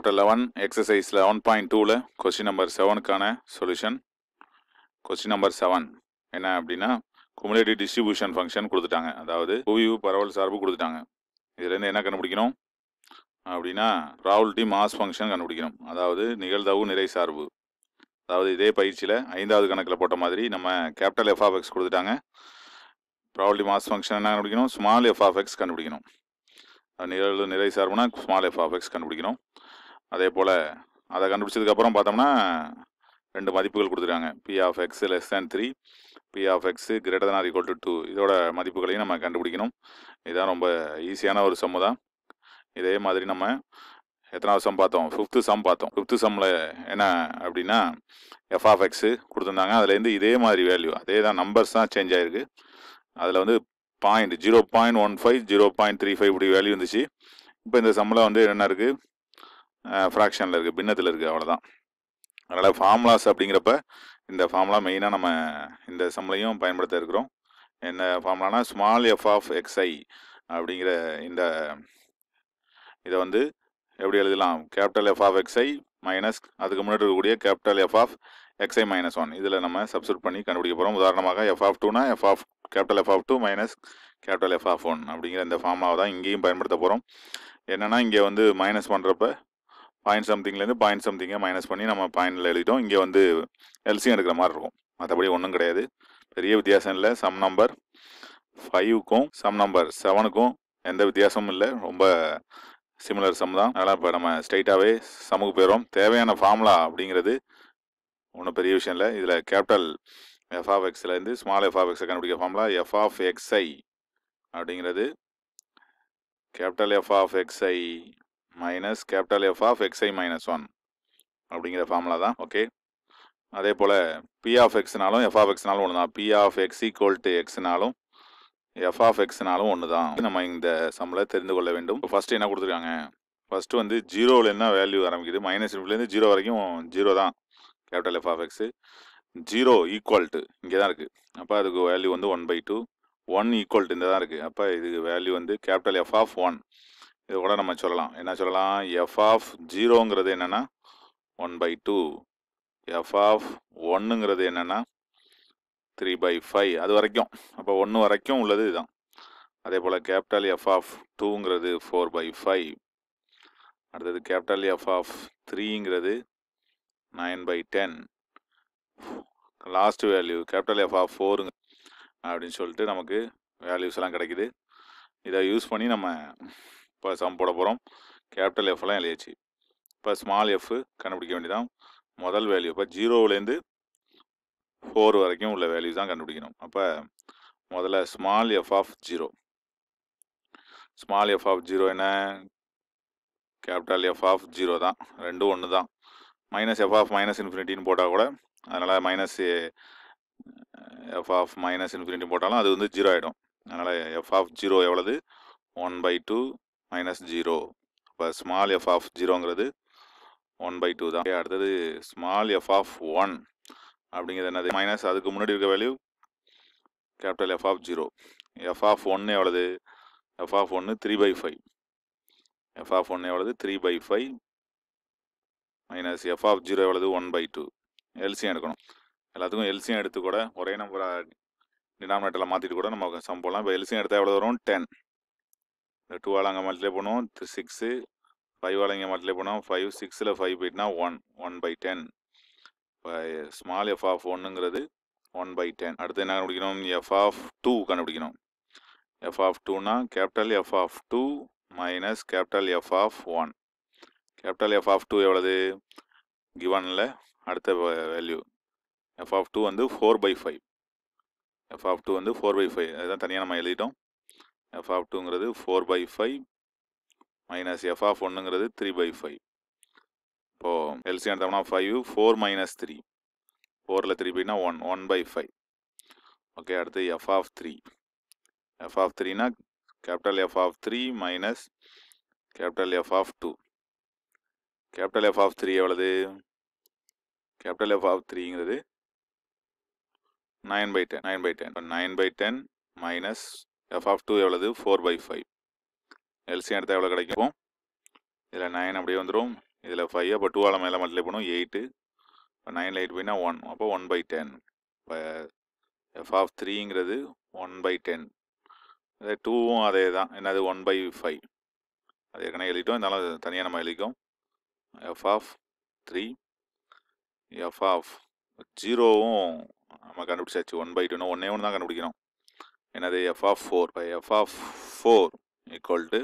Chapter eleven exercise eleven point டூவில் question number செவனுக்கான solution question number seven என்ன அப்படின்னா குமுலேட்டிவ் டிஸ்ட்ரிபியூஷன் ஃபங்க்ஷன் கொடுத்துட்டாங்க. அதாவது குவிவு பரவல் சார்பு கொடுத்துட்டாங்க. இதுலேருந்து என்ன கண்டுபிடிக்கணும்? அப்படின்னா ப்ராபபிலிட்டி மாஸ் ஃபங்க்ஷன் கண்டுபிடிக்கணும். அதாவது நிகழ்தவு நிறை சார்பு. அதாவது இதே பயிற்சியில் ஐந்தாவது கணக்கில் போட்ட மாதிரி நம்ம கேபிட்டல் எஃப் ஆஃப் எக்ஸ் கொடுத்துட்டாங்க. ப்ராபபிலிட்டி மாஸ் ஃபங்க்ஷன் என்ன கண்டுபிடிக்கணும்? ஸ்மால் எஃப் ஆஃப் எக்ஸ் கண்டுபிடிக்கணும். நிகழ்வு நிறை சார்புனா ஸ்மால் எஃப் ஆஃப் எக்ஸ் கண்டுபிடிக்கணும். அதே போல் அதை கண்டுபிடிச்சதுக்கப்புறம் பார்த்தோம்னா ரெண்டு மதிப்புகள் கொடுத்துருக்காங்க. P of X less than three P of X greater than or equal to two இதோட மதிப்புகளையும் நம்ம கண்டுபிடிக்கணும். இதுதான் ரொம்ப ஈஸியான ஒரு சம்மு தான். இதே மாதிரி நம்ம எத்தனாவது சம் பார்த்தோம்? ஃபிஃப்த்து சம் பார்த்தோம். ஃபிஃப்த்து சம்மில் என்ன அப்படின்னா எஃப் ஆஃப் எக்ஸு கொடுத்துருந்தாங்க. அதுலேருந்து இதே மாதிரி வேல்யூ அதே தான் நம்பர்ஸ் தான் சேஞ்ச் ஆகிருக்கு அதில் வந்து point zero point one five zero point three five இப்படி வேல்யூ இருந்துச்சு. இப்போ இந்த சம்மில் வந்து என்ன இருக்குது ஃப்ராக்ஷனில் இருக்குது பின்னத்தில் இருக்குது அவ்வளோதான் அதனால் ஃபார்முலாஸ் அப்படிங்கிறப்ப இந்த ஃபார்முலா மெயினாக நம்ம இந்த சம்லையும் பயன்படுத்த இருக்கிறோம். என்ன ஃபார்முலானா small F of X I அப்படிங்கிற இந்த இதை வந்து எப்படி எழுதலாம்? Capital F of X I minus அதுக்கு முன்னாடி இருக்கக்கூடிய capital F of X I minus one இதில் நம்ம சப்ஸ்டியூட் பண்ணி கண்டுபிடிக்க போகிறோம் உதாரணமாக எஃப் ஆஃப் டூனா F of capital F of two minus capital F of one அப்படிங்கிற இந்த ஃபார்முலாவை தான் இங்கேயும் பயன்படுத்த போகிறோம் என்னென்னா இங்கே வந்து மைனஸ் பண்ணுறப்ப பாயிண்ட் சம்திங்லேருந்து பாயிண்ட் சம்திங்கை மைனஸ் பண்ணி நம்ம பாயிண்டில் எழுதிட்டோம். இங்கே வந்து எல்சியும் எடுக்கிற மாதிரி இருக்கும். மற்றபடி ஒன்றும் கிடையாது. பெரிய வித்தியாசம் இல்லை. சம் நம்பர் ஃபைவுக்கும் சம் நம்பர் செவனுக்கும் எந்த வித்தியாசமும் இல்லை. ரொம்ப சிமிலர் சம் தான். அதனால் இப்போ நம்ம ஸ்ட்ரைட்டாகவே சமுக்கு போயிடும் தேவையான ஃபார்முலா அப்படிங்கிறது ஒன்றும் பெரிய விஷயம் இல்லை. இதில் கேபிட்டல் எஃப் ஆஃப் எக்ஸ்லேருந்து ஸ்மால் எஃப் ஆஃப் எக்ஸை கண்டுபிடிக்க formula F of X I அப்படிங்கிறது capital F of X I minus capital F of X I minus one அப்படிங்கிற ஃபார்முலா தான் ஓகே அதே போல் பி ஆஃப் எக்ஸ்னாலும் எஃப் ஆஃப் எக்ஸ்னாலும் ஒன்று தான் P of X equal to எக்ஸ்னாலும் F of எக்ஸ்னாலும் ஒன்று தான் நம்ம இந்த சம்மில் தெரிந்து கொள்ள வேண்டும். ஃபஸ்ட்டு என்ன கொடுத்துருக்காங்க? ஃபஸ்ட்டு வந்து ஜீரோவில் என்ன வேல்யூ ஆரம்பிக்குது? மைனஸ் இன்ஃபிலேருந்து ஜீரோ வரைக்கும் ஜீரோ தான். Capital F of X zero equal to இங்கே தான் இருக்குது அப்போ அதுக்கு வேல்யூ வந்து one by two one equal to இந்த தான் இருக்குது அப்போ இதுக்கு வேல்யூ வந்து கேபிட்டல் எஃப் ஆஃப் ஒன் இது கூட நம்ம சொல்லலாம். என்ன சொல்லலாம்? எஃப் ஆஃப் ஜீரோங்கிறது என்னென்னா one by two F of ஒன்றுங்கிறது என்னென்னா த்ரீ பை ஃபைவ் அது வரைக்கும். அப்போ ஒன்று வரைக்கும் உள்ளது இதுதான். அதே போல் கேபிட்டல் எஃப் ஆஃப் டூங்கிறது ஃபோர் பை ஃபைவ் அடுத்தது capital F of த்ரீங்கிறது nine by ten last value capital F of ஃபோருங்க அப்படின்னு சொல்லிட்டு நமக்கு வேல்யூஸ் எல்லாம் கிடைக்குது. இதை யூஸ் பண்ணி நம்ம இப்போ சம் போட போகிறோம் கேபிட்டல் எஃப்லாம் எழுதியாச்சு. இப்போ ஸ்மால் எஃப் கண்டுபிடிக்க வேண்டியதான் முதல் வேல்யூ இப்போ ஜீரோவிலேருந்து ஃபோர் வரைக்கும் உள்ள வேல்யூ தான் கண்டுபிடிக்கணும். அப்போ முதல்ல small F of zero small F of zero என்ன? கேபிட்டல் எஃப் ஆஃப் ஜீரோ தான். ரெண்டும் ஒன்று தான் மைனஸ் எஃப் ஆஃப் மைனஸ் இன்ஃபினிட்டின்னு போட்டால் கூட அதனால் minus F of minus infinity போட்டாலும் அது வந்து ஜீரோ ஆகிடும் அதனால் எஃப் ஆஃப் ஜீரோ எவ்வளவு? One by two minus zero இப்போ ஸ்மால் எஃப் ஆஃப் ஜீரோங்கிறது ஒன் பை டூ தான். அடுத்தது ஸ்மால் எஃப் ஆஃப் ஒன் அப்படிங்கிறது என்னது? மைனஸ் அதுக்கு முன்னாடி இருக்க value capital F of zero F of ஒன்று எவ்வளவு? எஃப் ஆஃப் ஒன்று three by five F of ஒன்று எவ்வளவு? Three by five minus F of zero எவ்வளவு? One by two L C M எடுக்கணும். எல்லாத்துக்கும் எல்சியம் எடுத்து கூட ஒரே நம்பரை டினாமினேட்டரில் மாற்றிட்டு கூட நம்ம சம் போடலாம். இப்போ எல்சியம் எடுத்தால் எவ்வளோ வரும்? டென் இந்த டூவால் அங்கே மல்டிப்ளை பண்ணுவோம் சிக்ஸு ஃபைவ் இங்கே மல்டிப்ளை பண்ணுவோம் ஃபைவ் சிக்ஸில் ஃபைவ் போயிட்டுனா ஒன் ஒன் பை டென் இப்போ ஸ்மால் எஃப் ஆஃப் ஒன்னுங்கிறது ஒன் பை டென் அடுத்து என்ன கண்டுபிடிக்கணும்? எஃப் ஆஃப் டூ கண்டுபிடிக்கணும். எஃப் ஆஃப் டூனா capital F of two minus capital F of one capital F of two எவ்வளவு? கிவனில் அடுத்த வேல்யூ எஃப் ஆஃப் டூ வந்து four by five F of two வந்து ஃபோர் பை ஃபைவ் அதுதான் தனியாக நம்ம எழுதிட்டோம். F of டூங்கிறது four by five minus F of ஒன்றுங்கிறது three by five இப்போது எல்சி எடுத்தோம்னா ஃபைவ் ஃபோர் மைனஸ் த்ரீ ஃபோரில் three பைனா one one by five okay அடுத்து F of three F of த்ரீனா capital F of three minus capital F of two capital F of three எவ்வளவு? Capital F of த்ரீங்கிறது nine by ten nine by ten nine by ten minus F of two எவ்வளவு? Four by five L C M எடுத்தால் எவ்வளோ கிடைக்கும்? இதில் nine அப்படியே வந்துடும் இதில் five அப்போ டூ ஆல் மேலே மல்டிப்ளை பண்ணும். எயிட்டு இப்போ நைனில் எயிட் போயினா ஒன் அப்போ ஒன் பை டென் இப்போ எஃப் ஆஃப் த்ரீங்கிறது ஒன் பை டென் அதே டூவும் அதே தான் என்னது? ஒன் பை ஃபைவ் அது ஏற்கனவே எழுதிட்டோம். இருந்தாலும் தனியாக நம்ம எழுதிக்கும். F of three F of ஜீரோவும் நம்ம கண்டுபிடிச்சாச்சு. ஒன் பை டூன்னு ஒன்றே ஒன்று தான் கண்டுபிடிக்கணும். என்னது? F of four by F of four equal to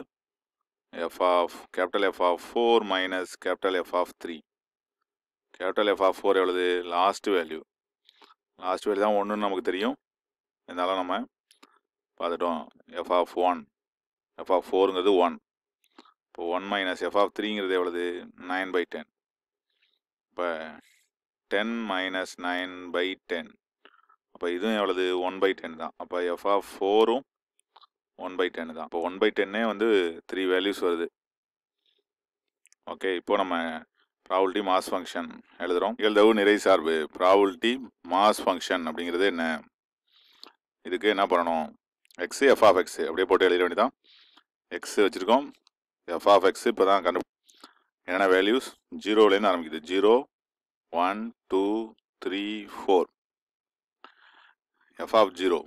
F of capital F of four minus capital F of three capital F of four எவ்வளவு? Last value last value தான் ஒன்றுன்னு நமக்கு தெரியும். இருந்தாலும் நம்ம பார்த்துட்டோம். F of one F of ஃபோருங்கிறது one இப்போ one minus F of த்ரீங்கிறது எவ்வளவு? நைன் பை டென் இப்போ ten minus nine by ten அப்போ இதுவும் எவ்வளவு? ஒன் பை டென் தான். அப்போ எஃப் ஆஃப் ஃபோரும் ஒன் பை டென் தான். இப்போ ஒன் பை டென்னே வந்து த்ரீ வேல்யூஸ் வருது. ஓகே இப்போ நம்ம ப்ராபிலிட்டி மாஸ் ஃபங்க்ஷன் எழுதுகிறோம் நிகழ்தவு நிறை சார்பு ப்ராபிலிட்டி மாஸ் ஃபங்க்ஷன் அப்படிங்கிறது என்ன? இதுக்கு என்ன பண்ணணும்? எக்ஸ் எஃப் ஆஃப் எக்ஸு அப்படியே போட்டு எழுத வேண்டியதான் எக்ஸு வச்சுருக்கோம். எஃப் ஆஃப் எக்ஸு இப்போ தான் கண்டு என்னென்ன வேல்யூஸ் ஜீரோலேருந்து ஆரம்பிக்குது. Zero one two three four F of zero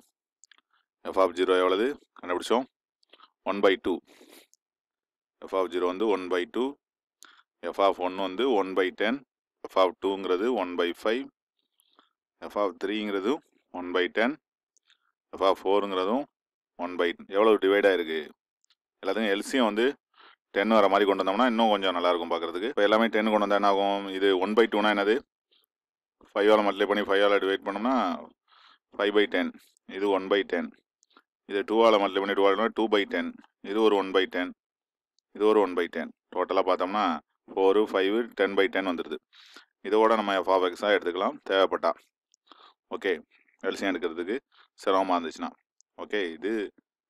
F of zero எவ்வளவு? கண்டுபிடிச்சோம். One by two F of zero வந்து one by two F of one வந்து one by ten F of டூங்கிறது one by five F of த்ரீங்கிறது one by ten F of ஃபோருங்கிறதும் one by எவ்வளோ divide ஆயிருக்கு? எல்லாத்தையும் எல்சியும் வந்து ten வர மாதிரி கொண்டு வந்தோம்னா இன்னும் கொஞ்சம் நல்லாயிருக்கும் பார்க்குறதுக்கு. இப்போ எல்லாமே டென் கொண்டு வந்தால் என்ன ஆகும்? இது ஒன் பை டூனா என்னது? ஃபைவால் மல்டிப்ளை பண்ணி ஃபைவால் டிவைட் பண்ணோம்னா ஃபைவ் பை டென் இது ஒன் பை டென் இது டூவால் மல்டி பண்ணி டூவால் டூ பை டென் இது ஒரு ஒன் பை டென் இது ஒரு ஒன் பை டென் டோட்டலாக பார்த்தோம்னா four five ten by ten வந்துடுது. இதோட நம்ம எஃப் ஆஃப் எக்ஸாக எடுத்துக்கலாம். தேவைப்பட்டா. ஓகே எல்சியம் எடுக்கிறதுக்கு சிரமமாக இருந்துச்சுன்னா. ஓகே இது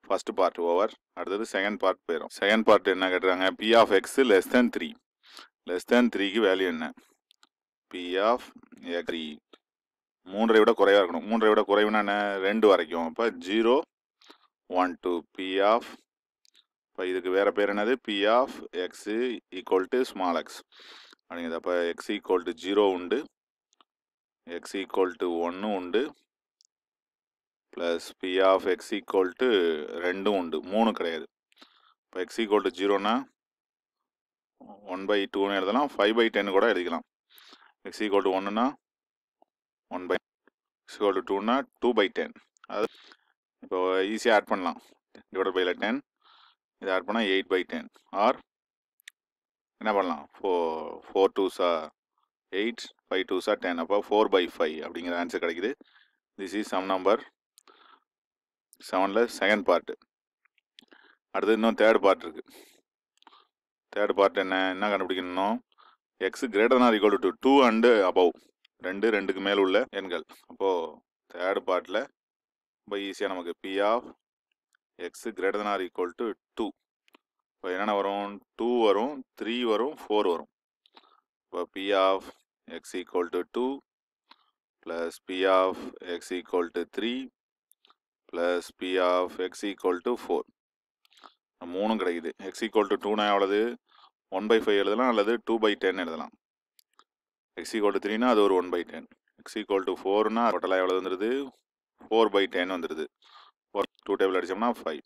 ஃபஸ்ட் பார்ட் ஓவர் அடுத்தது செகண்ட் பார்ட் போயிடும் செகண்ட் பார்ட் என்ன கேட்டுறாங்க P of X less than three less than த்ரீக்கு வேல்யூ என்ன? பி ஆஃப் த்ரீ மூன்றை விட குறைவாக இருக்கணும். மூன்றை விட குறைவுனா என்ன? ரெண்டு வரைக்கும். அப்போ zero one two P of இப்போ இதுக்கு வேறு பேர் என்னது? P of X equal to small X அப்படிங்கிறது அப்போ எக்ஸ் ஈக்குவல் டு ஜீரோ உண்டு. எக்ஸ் ஈக்குவல் டு ஒன்று உண்டு. Plus P of X equal to ரெண்டும் உண்டு. மூணு கிடையாது. இப்போ எக்ஸ் ஈக்குவல் டு ஜீரோனா ஒன் பை டூன்னு எழுதலாம். ஃபைவ் பை டென் கூட எழுதிக்கலாம். எக்ஸ் ஈக்குவல் டு ஒன்றுனா ஒன் பை எக்ஸ் டு டூனா டூ பை டென் அது இப்போ ஈஸியாக ஆட் பண்ணலாம். டிவைட் பைல டென் இதை ஆட் பண்ணால் எயிட் பை டென் ஆர் என்ன பண்ணலாம்? Four four twos are eight five twos are ten அப்போ ஃபோர் பை ஃபைவ் அப்படிங்கிற ஆன்சர் கிடைக்குது. திஸ் இஸ் சம் நம்பர் செவனில் செகண்ட் பார்ட்டு அடுத்து இன்னும் தேர்ட் பார்ட் இருக்குது தேர்ட் பார்ட் என்ன? என்ன கண்டுபிடிக்கணும் X greater or equal to two and above ரெண்டு ரெண்டுக்கு மேல் உள்ள எண்கள். அப்போது தேர்ட் பார்ட்டில் ரொம்ப ஈஸியாக நமக்கு P of X greater or equal to two இப்போ என்னென்ன வரும்? டூ வரும் த்ரீ வரும் ஃபோர் வரும். இப்போ P of X equal to two plus P of X equal to three plus P of X equal to four மூணும் கிடைக்குது. X equal to டூனா எவ்வளவு? ஒன் பை ஃபைவ் எழுதலாம் அல்லது டூ பை டென் எழுதலாம். எக்ஸ் ஈக்குவல் டு த்ரீனா அது ஒரு one by ten X equal to ஃபோர்னா டோட்டலாக எவ்வளோ வந்துடுது ஃபோர் பை டென் வந்துடுது ஃபோர் டூ டேபிள் அடித்தோம்னா ஃபைவ்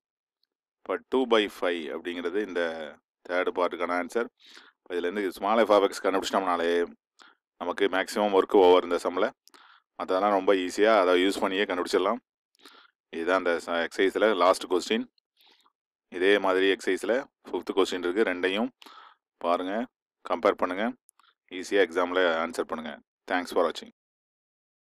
இப்போ டூ பை ஃபைவ் அப்படிங்கிறது இந்த தேர்டு பார்ட்டுக்கான ஆன்சர் இதுலேருந்து ஸ்மால் எஃப் ஆஃப் எக்ஸ் கண்டுபிடிச்சிட்டோம்னாலே நமக்கு மேக்ஸிமம் ஒர்க்கு ஓவர் இந்த சம்மில் மற்றதெல்லாம் ரொம்ப ஈஸியாக அதை யூஸ் பண்ணியே கண்டுபிடிச்சிடலாம். இதுதான் அந்த எக்ஸசைஸில் லாஸ்ட் கொஸ்டின் இதே மாதிரி எக்ஸசைஸில் ஃபிஃப்த் கொஸ்டின் இருக்குது ரெண்டையும் பாருங்கள் கம்பேர் பண்ணுங்கள் ஈஸியாக எக்ஸாமில் ஆன்சர் பண்ணுங்கள் தேங்க்ஸ் ஃபார் வாட்சிங்